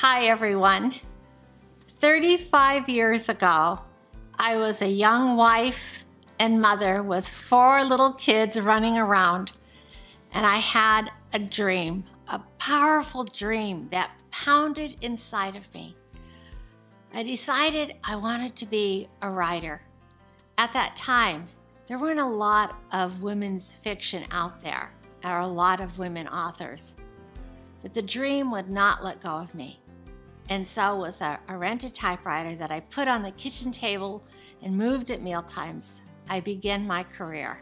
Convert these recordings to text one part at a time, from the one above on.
Hi, everyone. 35 years ago, I was a young wife and mother with four little kids running around, and I had a dream, a powerful dream that pounded inside of me. I decided I wanted to be a writer. At that time, there weren't a lot of women's fiction out there, or a lot of women authors. But the dream would not let go of me. And so, with a, a rented typewriter that I put on the kitchen table and moved at meal times, I began my career.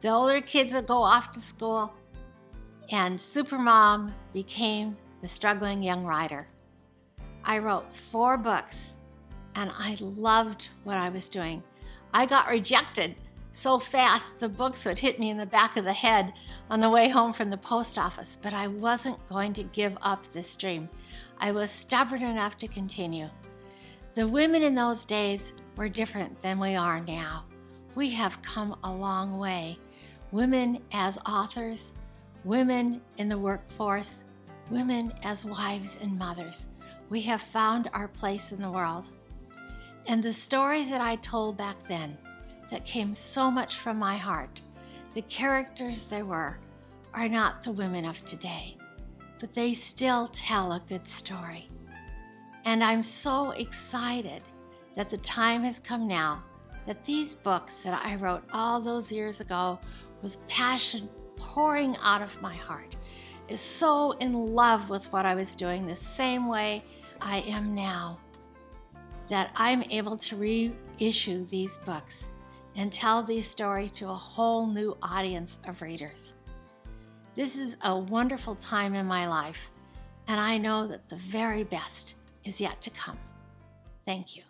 The older kids would go off to school, and Supermom became the struggling young writer. I wrote four books, and I loved what I was doing. I got rejected so fast the books would hit me in the back of the head on the way home from the post office, but I wasn't going to give up this dream. I was stubborn enough to continue. The women in those days were different than we are now. We have come a long way. Women as authors, women in the workforce, women as wives and mothers. We have found our place in the world. And the stories that I told back then, that came so much from my heart, the characters they were, are not the women of today, but they still tell a good story. And I'm so excited that the time has come now that these books that I wrote all those years ago with passion pouring out of my heart is so in love with what I was doing the same way I am now that I'm able to reissue these books and tell these stories to a whole new audience of readers. This is a wonderful time in my life, and I know that the very best is yet to come. Thank you.